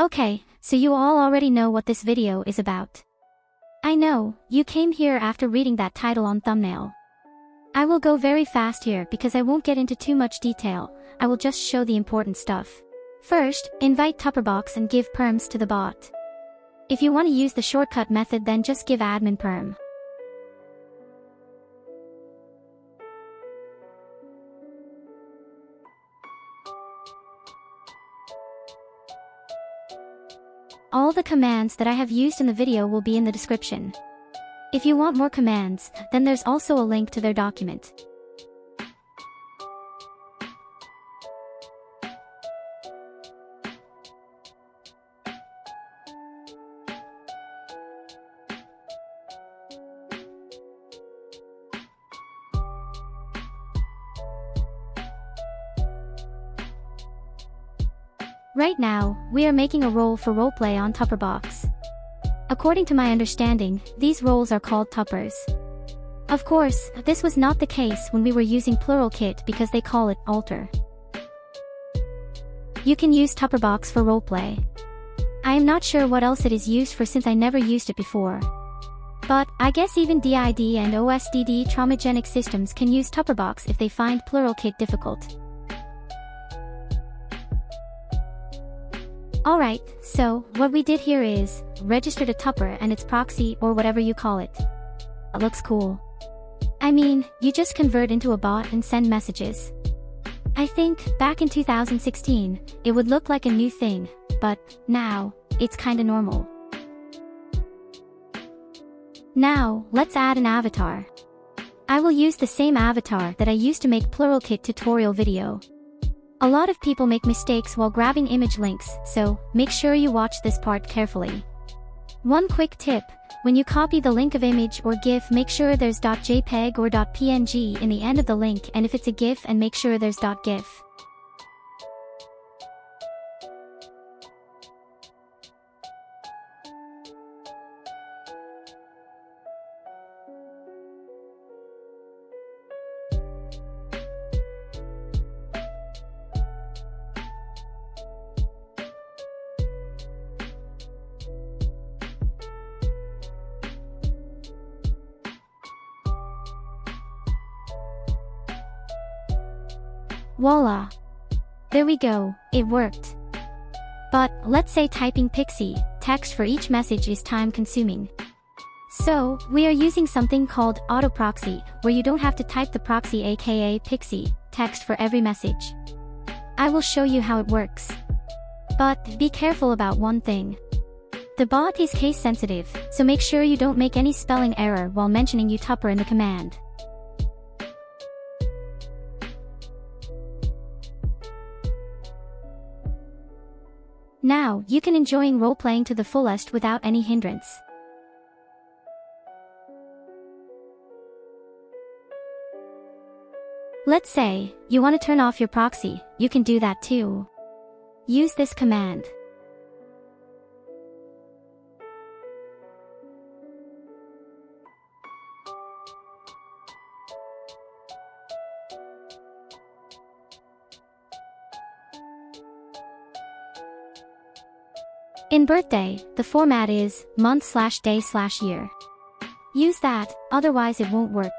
Okay, so you all already know what this video is about. I know, you came here after reading that title on thumbnail. I will go very fast here because I won't get into too much detail, I will just show the important stuff. First, invite Tupperbox and give perms to the bot. If you want to use the shortcut method then just give admin perm. All the commands that I have used in the video will be in the description. If you want more commands, then there's also a link to their document. Right now, we are making a role for roleplay on Tupperbox. According to my understanding, these roles are called tuppers. Of course, this was not the case when we were using PluralKit because they call it alter. You can use Tupperbox for roleplay. I am not sure what else it is used for since I never used it before. But, I guess even DID and OSDD traumagenic systems can use Tupperbox if they find PluralKit difficult. Alright, so, what we did here is, registered a tupper and its proxy or whatever you call it. It looks cool. I mean, you just convert into a bot and send messages. I think, back in 2016, it would look like a new thing, but, now, it's kinda normal. Now, let's add an avatar. I will use the same avatar that I used to make PluralKit tutorial video. A lot of people make mistakes while grabbing image links, so make sure you watch this part carefully. One quick tip, when you copy the link of image or GIF make sure there's .jpeg or .png in the end of the link and if it's a GIF and make sure there's .gif. Voila! There we go, it worked. But, let's say typing pixie, text for each message is time consuming. So, we are using something called autoproxy, where you don't have to type the proxy aka pixie, text for every message. I will show you how it works. But, be careful about one thing. The bot is case sensitive, so make sure you don't make any spelling error while mentioning utupper in the command. Now, you can enjoying role-playing to the fullest without any hindrance. Let's say, you want to turn off your proxy, you can do that too. Use this command. In birthday, the format is month slash day slash year. Use that, otherwise it won't work.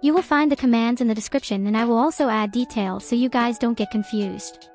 You will find the commands in the description and I will also add details so you guys don't get confused.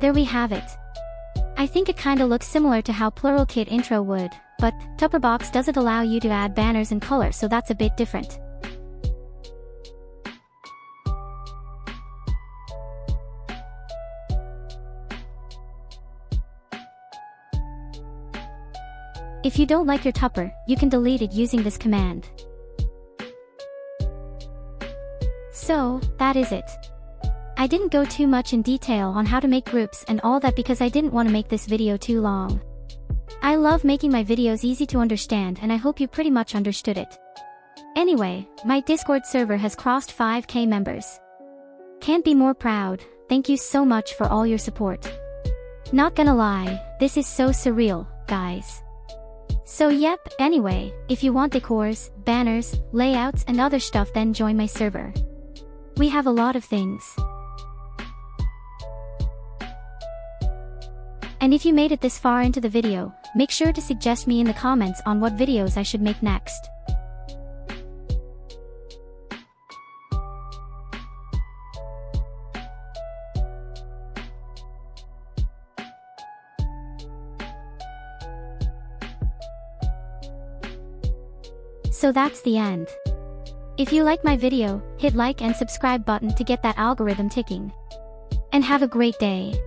There we have it. I think it kinda looks similar to how Pluralkit intro would, but Tupperbox doesn't allow you to add banners and color so that's a bit different. If you don't like your tupper, you can delete it using this command. So, that is it. I didn't go too much in detail on how to make groups and all that because I didn't want to make this video too long. I love making my videos easy to understand and I hope you pretty much understood it. Anyway, my Discord server has crossed 5k members. Can't be more proud, thank you so much for all your support. Not gonna lie, this is so surreal, guys. So yep, anyway, if you want decors, banners, layouts and other stuff then join my server. We have a lot of things. And if you made it this far into the video, make sure to suggest me in the comments on what videos I should make next. So that's the end. If you like my video, hit like and subscribe button to get that algorithm ticking. And have a great day.